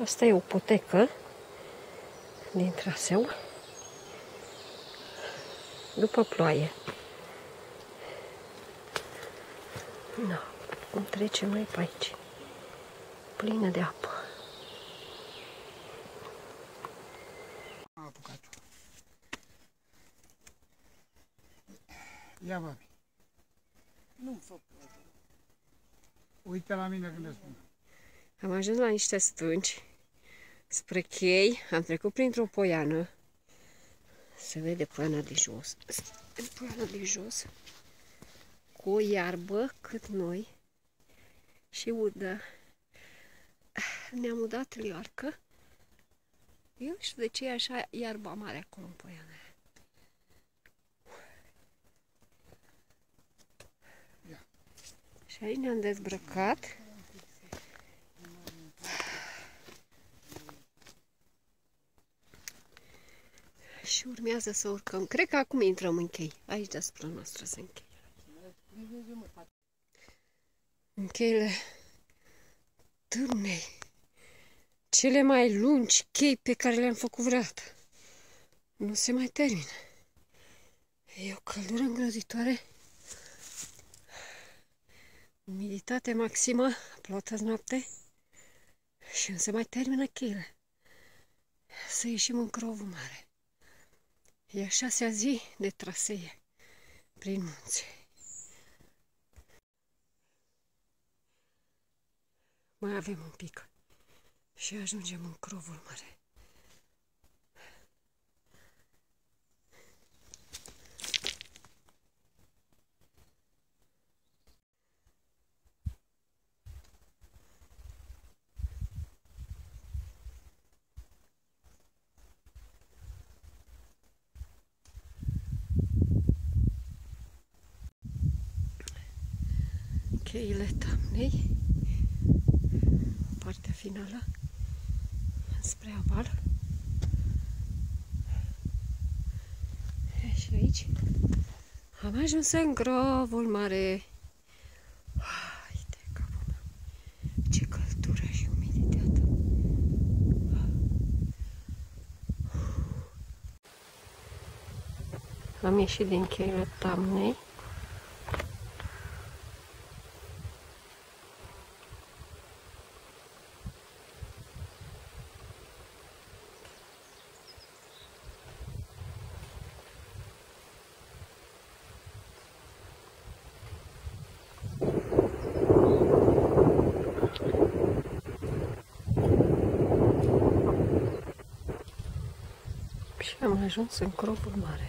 Asta e o potecă din traseu după ploaie. Na, cum trecem noi pe aici. Plină de apă. Am apucat. Ia, mami. Nu-mi fă Uite la mine când îți spun. Am ajuns la niște stânci spre chei, am trecut printr-o poiană. Se vede poiana de jos. Se vede poiana de jos. Cu o iarbă cât noi. Și udă. Ne-am udat lioarcă. Eu nu știu de ce e așa iarba mare acolo în poiana aia. Și aici ne-am dezbrăcat. Și urmează să urcăm. Cred că acum intrăm în chei. Aici deasupra noastră se încheie. Încheile târnei. Cele mai lungi chei pe care le-am făcut vreodată. Nu se mai termină. E o căldură îngrozitoare. Umiditate maximă, plotă noapte și nu se mai termină cheile. Să ieșim în crovul mare. E a șasea zi de trasee prin munți. Mai avem un pic și ajungem în crovul mare. Cheile tamnei, partea finală, spre aval. E, și aici am ajuns în grovul mare. Hai de capul meu, ce căldură și umiditate. Am ieșit din cheile tamnei. Și am ajuns în cropul mare.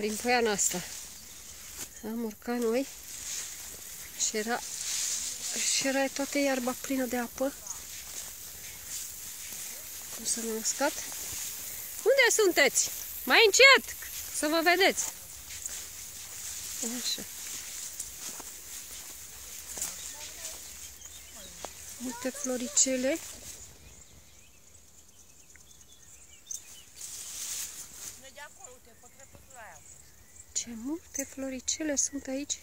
prin poiana asta. Am urcat noi și era, și era toată iarba plină de apă. Cum să m-am uscat? Unde sunteți? Mai încet! Să vă vedeți. Așa. Multe floricele. Ce multe floricele sunt aici.